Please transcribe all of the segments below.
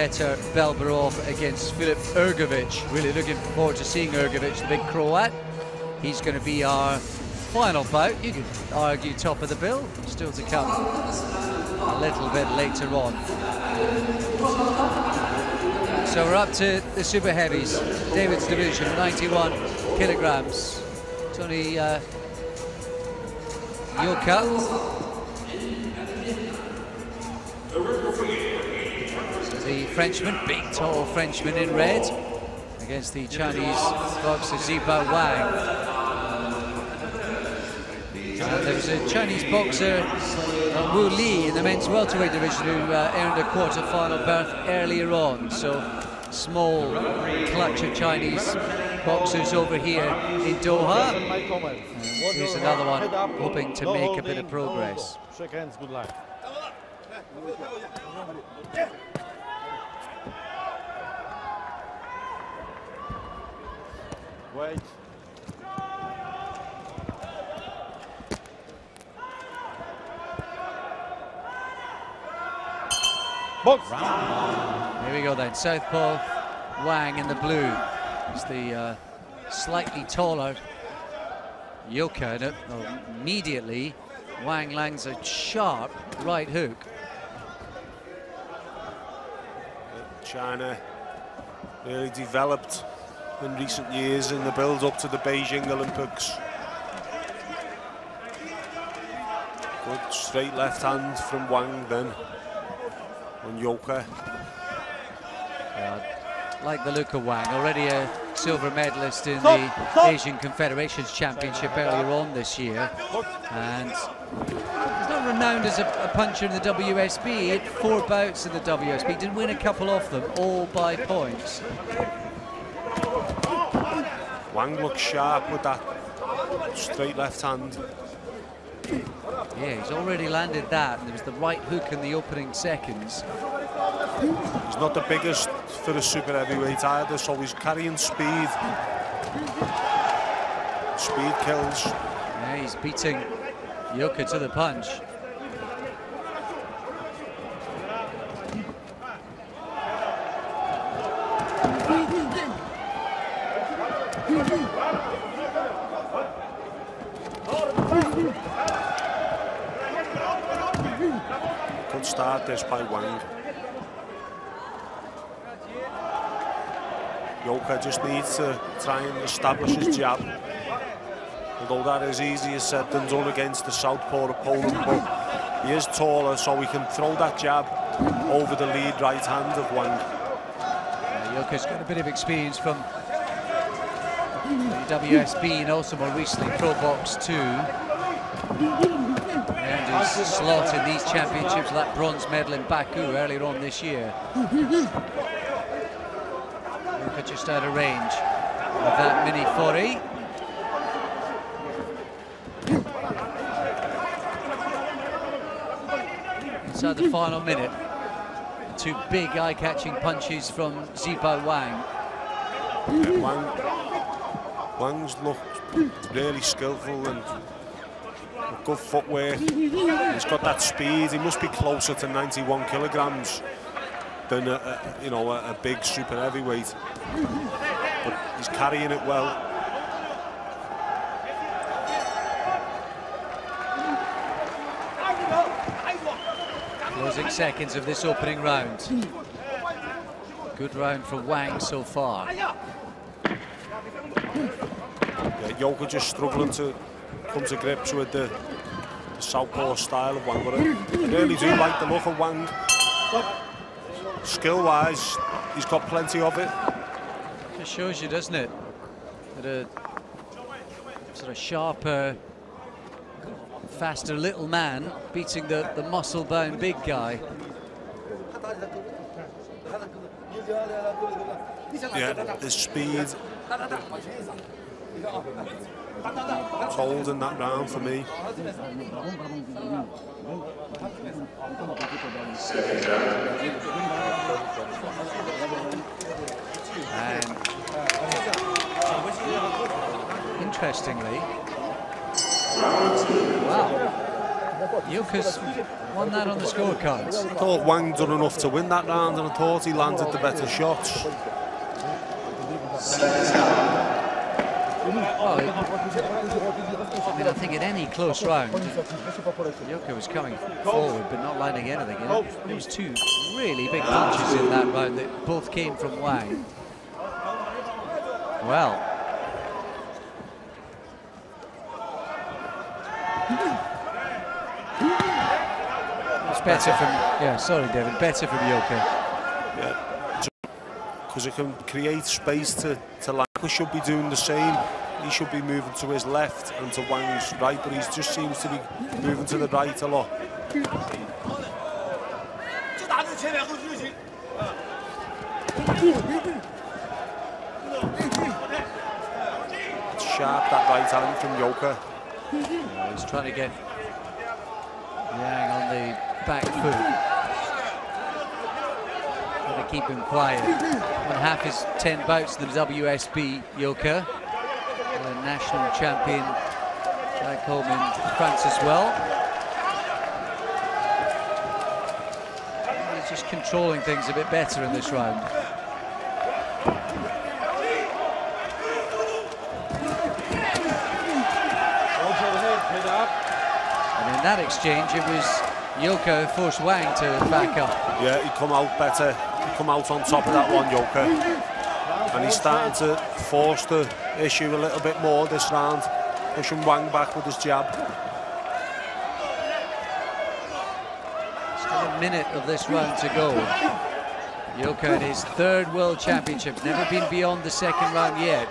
Petr Belberov against Filip Hrgovic. Really looking forward to seeing Hrgovic, the big Croat. He's going to be our final bout. You could argue top of the bill, still to come a little bit later on. So we're up to the super heavies, David's division, 91 kilograms. Tony uh, Yoka. The Frenchman, big tall Frenchman in red, against the Chinese boxer Zhibao Wang. Uh, there was a Chinese boxer, uh, Wu Li, in the men's welterweight division who uh, earned a quarter-final berth earlier on. So small clutch of Chinese boxers over here in Doha. And here's another one hoping to make a bit of progress. Shake hands, good luck. Wait. Box. Here we go then, Southpaw Wang in the blue. It's the uh, slightly taller Yoka, and it, immediately Wang lands a sharp right hook. China really developed in recent years in the build-up to the Beijing Olympics. Good straight left hand from Wang then on Yoka. Yeah, like the look of Wang, already a silver medalist in the Asian Confederations Championship earlier on this year. And he's not renowned as a, a puncher in the WSB. He had four bouts in the WSB, didn't win a couple of them, all by points. Wang looks sharp with that straight left hand. Yeah, he's already landed that. And there was the right hook in the opening seconds. He's not the biggest for a super heavyweight either, so he's carrying speed. Speed kills. Yeah, he's beating Yoka to the punch. Good start this by Wang. Yoka just needs to try and establish his jab. Although that is easier said than done against the southpaw opponent, but he is taller, so he can throw that jab over the lead right hand of Wang. Yoka's got a bit of experience from the WSB and also more recently Pro Box 2. And his slot in these championships that bronze medal in Baku earlier on this year. Yoka just out of range of that mini 40. Inside the final minute. Two big eye-catching punches from Zhibao Wang. Wang, Wang's looked really skillful and good footwork. He's got that speed. He must be closer to 91 kilograms than a, a you know a, a, big super heavyweight. But he's carrying it well. Closing seconds of this opening round. Good round for Wang so far. Yeah, Yoka just struggling to come to grips with the, the southpaw style of Wang, but I, I really do like the look of Wang. Skill-wise, he's got plenty of it. It shows you, doesn't it? That a sort of sharper, faster little man beating the, the muscle-bound big guy. Yeah, the speed. It's holding that round for me. And interestingly, wow, Yoka's won that on the scorecards. I thought Wang done enough to win that round, and I thought he landed the better shots. I mean, I think in any close round, Yoka was coming forward but not landing anything. Know? There was two really big punches in that round that both came from Wang. Well, it's better from yeah. Sorry, David. Better from Yoka. Because it can create space to, to Lanka should be doing the same. He should be moving to his left and to Wang's right, but he just seems to be moving to the right a lot. Sharp, that right hand from Yoka. Uh, He's trying to get Yang on the back foot. To keep him quiet. On half his 10 bouts in the WSB Yoka. The national champion back home in France as well. He's just controlling things a bit better in this round. And in that exchange, it was Yoka forced Wang to back up. Yeah, he'd come out better. Come out on top of that one, Yoka. And he's starting to force the issue a little bit more this round, pushing Wang back with his jab. Still a minute of this round to go. Yoka in his third World Championship, never been beyond the second round yet.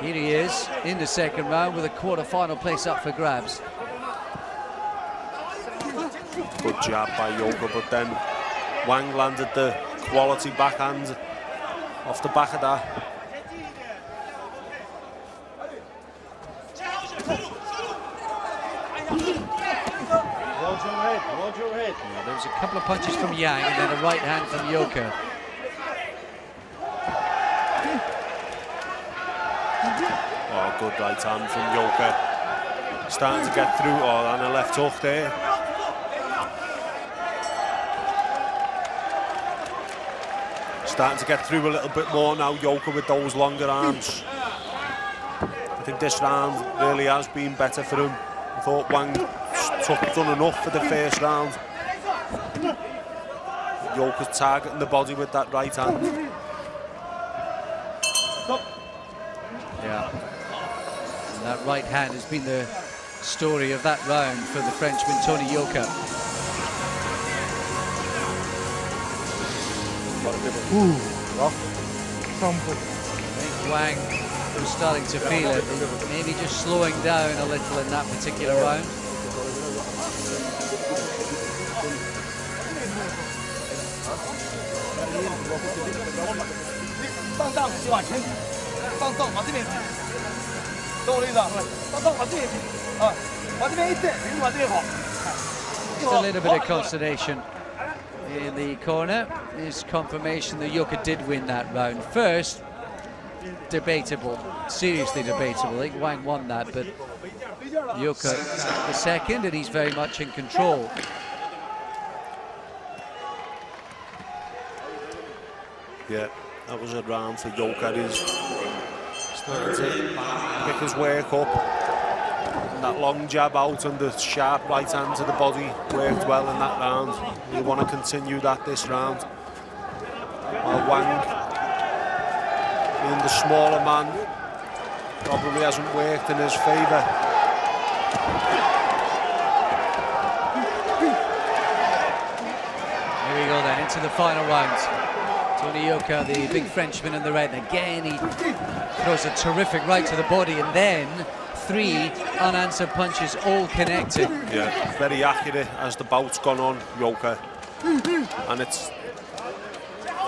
Here he is in the second round with a quarter-final place up for grabs. Good jab by Yoka, but then Wang landed the quality backhand off the back of that. Watch your head, watch your head. Well, there was a couple of punches from Yang and then a right hand from Yoka. Oh, good right hand from Yoka. Starting to get through. Oh, and a left hook there. Starting to get through a little bit more now, Yoka with those longer arms. I think this round really has been better for him. I thought Wang took done enough for the first round. Yoka's targeting the body with that right hand. Yeah. And that right hand has been the story of that round for the Frenchman Tony Ooh, rough. Crumpled. I think Wang was starting to feel it. Maybe just slowing down a little in that particular round. Just a little bit of consternation in the corner is confirmation that Yoka did win that round. First, debatable, seriously debatable. I think Wang won that, but Yoka the second, and he's very much in control. Yeah, that was a round for Yoka. He's starting to pick his work up. That long jab out and the sharp right hand to the body worked well in that round. You want to continue that this round. While Wang, being the smaller man, probably hasn't worked in his favour. Here we go then, into the final round. Tony Yoka, the big Frenchman in the red. Again, he throws a terrific right to the body, and then three unanswered punches, all connected. Yeah, very accurate as the bout's gone on, Yoka. And it's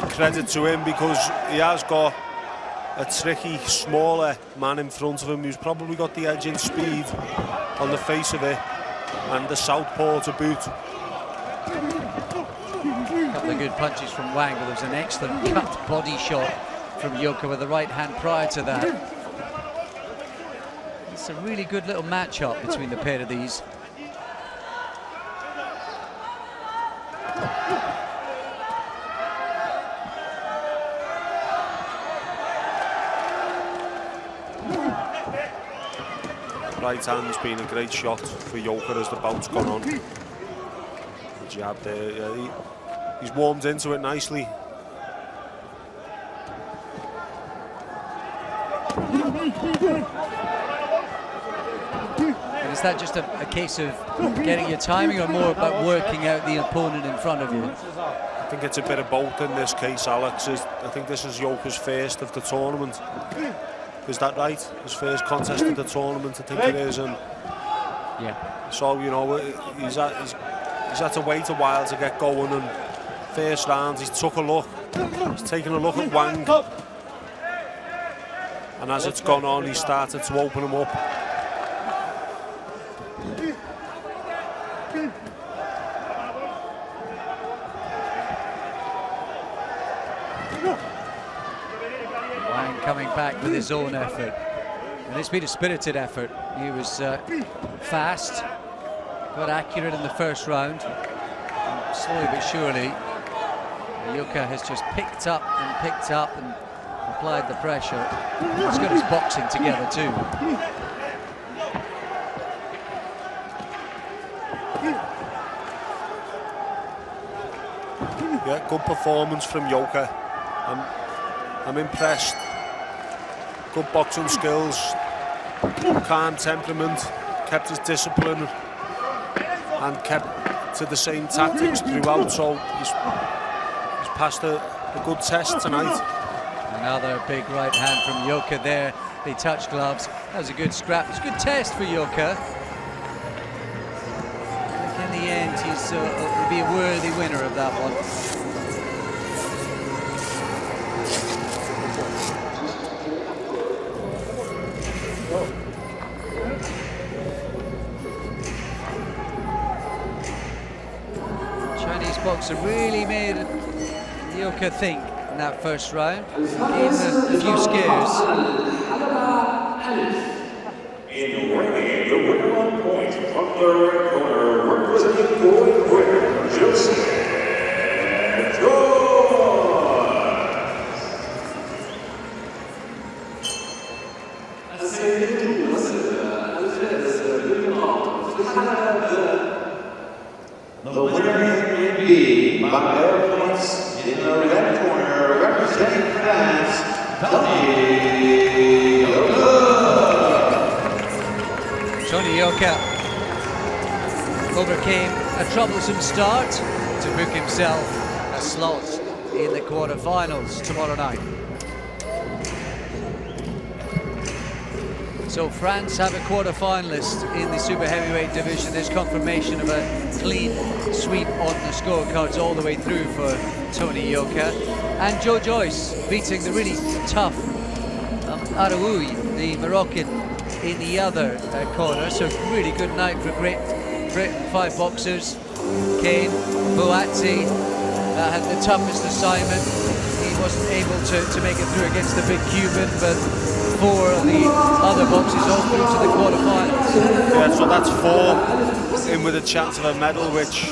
a credit to him because he has got a tricky, smaller man in front of him who's probably got the edge in speed on the face of it and the southpaw to boot. A couple of good punches from Wang, but there was an excellent cut body shot from Yoka with the right hand prior to that. It's a really good little match-up between the pair of these. Right hand's been a great shot for Joker as the bout's gone on. The jab there, yeah, he, he's warmed into it nicely. And is that just a, a case of getting your timing or more about working out the opponent in front of you? I think it's a bit of both in this case, Alex. I think this is Yoka's first of the tournament. Is that right? His first contest of the tournament, I think it is. And Yeah. so, you know, he's had, he's, he's had to wait a while to get going. And first round, he's took a look. He's taken a look at Wang. And as it's gone on, he started to open him up. Wang coming back with his own effort. And it's been a spirited effort. He was uh, fast, got accurate in the first round. And slowly but surely, Yuka has just picked up and picked up and applied the pressure. He's got his boxing together too. Yeah, good performance from Yoka. I'm, I'm impressed. Good boxing skills, calm temperament, kept his discipline and kept to the same tactics throughout. So he's, he's passed a, a good test tonight. Another big right hand from Yoka there. They touch gloves. That was a good scrap. It's a good test for Yoka. In the end, he's uh, be a worthy winner of that one. Chinese boxer really made Yoka think in that first round. Gave a few scares. In ringing, the winner on point from the red corner, representing Golden River, Joseph Yoka overcame a troublesome start to book himself a slot in the quarterfinals tomorrow night. So France have a quarter-finalist in the super heavyweight division. There's confirmation of a clean sweep on the scorecards all the way through for Tony Yoka. And Joe Joyce beating the really tough um, the Moroccan, in the other uh, corner. So really good night for Great Britain. Five boxers. Kane, Buatsi uh, had the toughest assignment. He wasn't able to, to make it through against the big Cuban, but four of the other boxers all through to the quarterfinals. Yeah, so that's four in with a chance of a medal, which